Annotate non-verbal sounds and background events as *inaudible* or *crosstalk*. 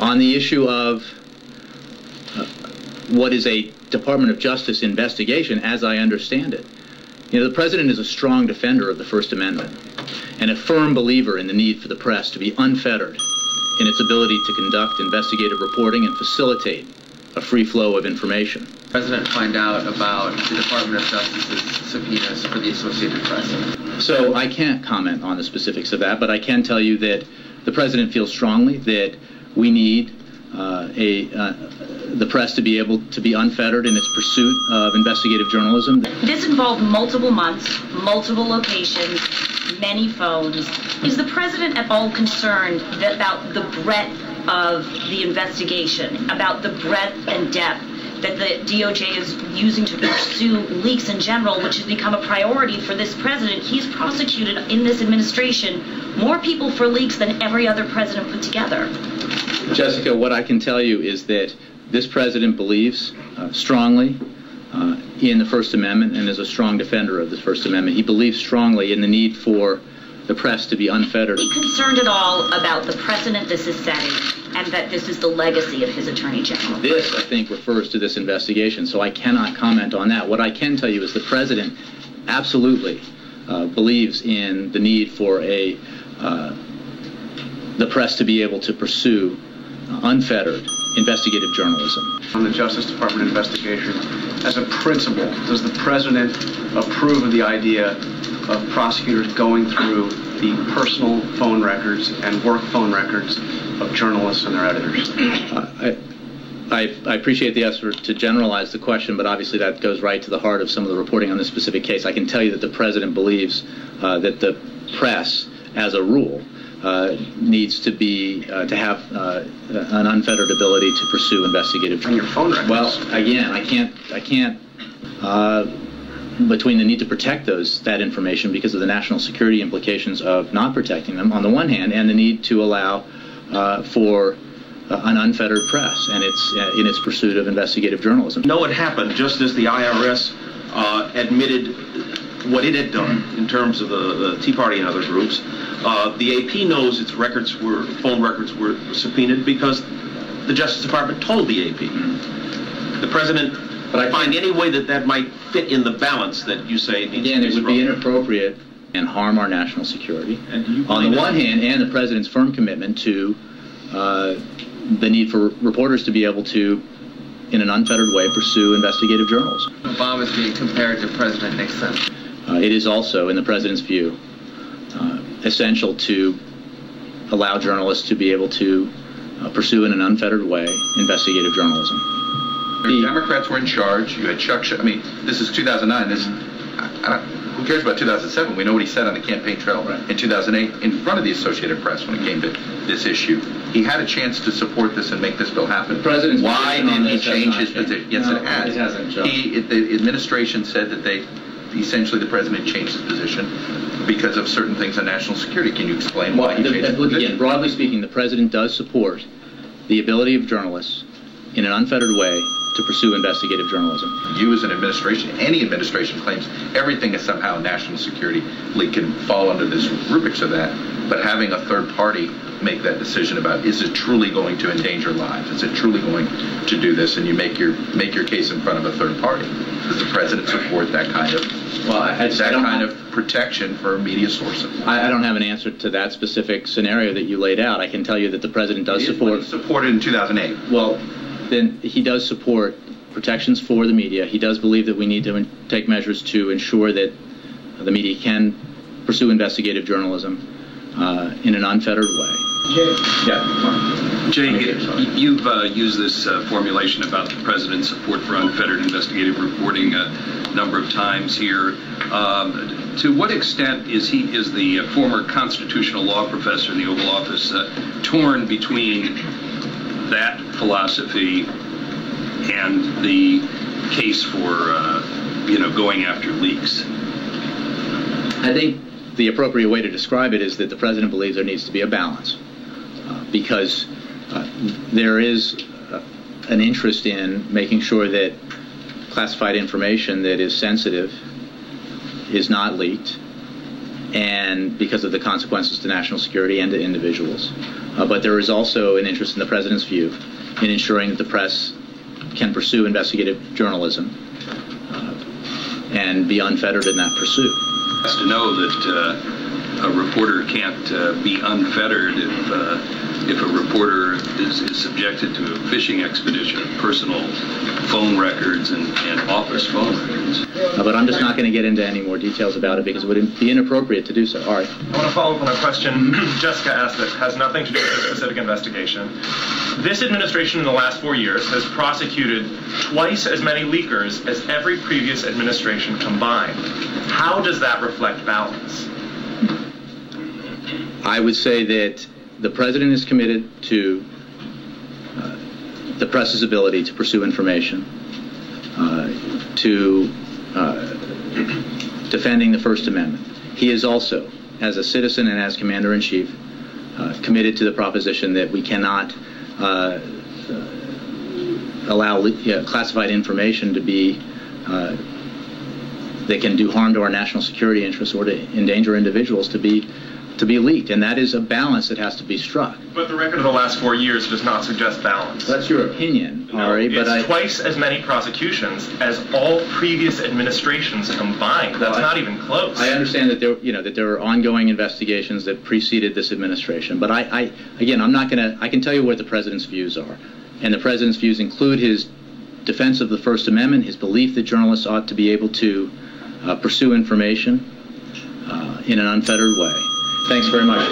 On the issue of uh, what is a Department of Justice investigation, as I understand it, you know, the president is a strong defender of the First Amendment and a firm believer in the need for the press to be unfettered in its ability to conduct investigative reporting and facilitate a free flow of information. President find out about the Department of Justice's subpoenas for the Associated Press? So I can't comment on the specifics of that, but I can tell you that the president feels strongly that we need uh, a uh, the press to be able to be unfettered in its pursuit of investigative journalism. This involved multiple months, multiple locations, many phones. Is the president at all concerned about the breadth of the investigation, about the breadth and depth that the DOJ is using to pursue leaks in general, which has become a priority for this president. He's prosecuted in this administration more people for leaks than every other president put together. Jessica, what I can tell you is that this president believes uh, strongly uh, in the First Amendment and is a strong defender of the First Amendment. He believes strongly in the need for the press to be unfettered. Are you concerned at all about the precedent this is setting and that this is the legacy of his Attorney General? This, I think, refers to this investigation, so I cannot comment on that. What I can tell you is the president absolutely uh, believes in the need for a uh, the press to be able to pursue unfettered investigative journalism. On the Justice Department investigation, as a principle, does the president approve of the idea of prosecutors going through the personal phone records and work phone records of journalists and their editors? Uh, I, I, appreciate the effort to generalize the question, but obviously that goes right to the heart of some of the reporting on this specific case. I can tell you that the president believes uh, that the press, as a rule, uh, needs to be uh, to have uh, an unfettered ability to pursue investigative. On your phone records. Well, again, I can't. I can't. Uh, between the need to protect those that information because of the national security implications of not protecting them on the one hand, and the need to allow uh, for uh, an unfettered press and its in its pursuit of investigative journalism. No, it happened just as the IRS admitted what it had done in terms of the, the Tea Party and other groups. Uh, the AP knows its records were phone records were subpoenaed because the Justice Department told the AP. The president. But I find any way that that might fit in the balance that you say needs again, it would struck. be inappropriate and harm our national security. On the one hand, and the president's firm commitment to uh, the need for reporters to be able to, in an unfettered way, pursue investigative journalism. Obama is being compared to President Nixon. Uh, it is also, in the president's view, uh, essential to allow journalists to be able to uh, pursue in an unfettered way investigative journalism. The Democrats were in charge. You had Chuck. Sch- I mean, this is 2009. This, I, I who cares about 2007? We know what he said on the campaign trail Right. in 2008 in front of the Associated Press when it came to this issue. He had a chance to support this and make this bill happen. The president's Why didn't he change his changed. position? Yes, No, it has. it hasn't, Joe. He, it, the administration said that they, essentially, the president changed his position because of certain things on national security. Can you explain why he The- changed his position? again, broadly speaking, the president does support the ability of journalists in an unfettered way to pursue investigative journalism. you as an administration, any administration claims everything is somehow national security leak can fall under this rubric of that. But having a third party make that decision about is it truly going to endanger lives? Is it truly going to do this? And you make your make your case in front of a third party. Does the president support that kind of Well, I, I, that don't kind of protection for media sources? I, I don't have an answer to that specific scenario that you laid out. I can tell you that the president does support. supported in 2008. Well, then he does support protections for the media. He does believe that we need to take measures to ensure that the media can pursue investigative journalism uh, in an unfettered way. Yeah. Jay, you've uh, used this uh, formulation about the president's support for unfettered investigative reporting a number of times here. Um, to what extent is he, is the uh, former constitutional law professor in the Oval Office, uh, torn between that philosophy and the case for, uh, you know, going after leaks? I think the appropriate way to describe it is that the president believes there needs to be a balance uh, because uh, there is uh, an interest in making sure that classified information that is sensitive is not leaked and because of the consequences to national security and to individuals. Uh, but there is also an interest in the president's view in ensuring that the press can pursue investigative journalism uh, and be unfettered in that pursuit. Has to know that uh, a reporter can't uh, be unfettered if uh, if a reporter is, is subjected to a fishing expedition, of personal phone records and, and office phone records. Uh, but I'm just not going to get into any more details about it because it would be inappropriate to do so. All right. I want to follow up on a question *clears throat* Jessica asked that has nothing to do with a specific investigation. This administration in the last four years has prosecuted twice as many leakers as every previous administration combined. How does that reflect balance? I would say that the president is committed to the press's ability to pursue information, uh, to uh, defending the First Amendment. He is also, as a citizen and as commander in chief, uh, committed to the proposition that we cannot uh, allow classified information to be that can do harm to our national security interests or to endanger individuals to be to be leaked, and that is a balance that has to be struck. But the record of the last four years does not suggest balance. That's your opinion, no, Ari, but it's I, twice as many prosecutions as all previous administrations combined. That's well, not even close. I understand that there, you know, that there are ongoing investigations that preceded this administration, but I, I again, I'm not going to. I can tell you what the president's views are, and the president's views include his defense of the First Amendment, his belief that journalists ought to be able to uh, pursue information uh, in an unfettered way. Thanks very much.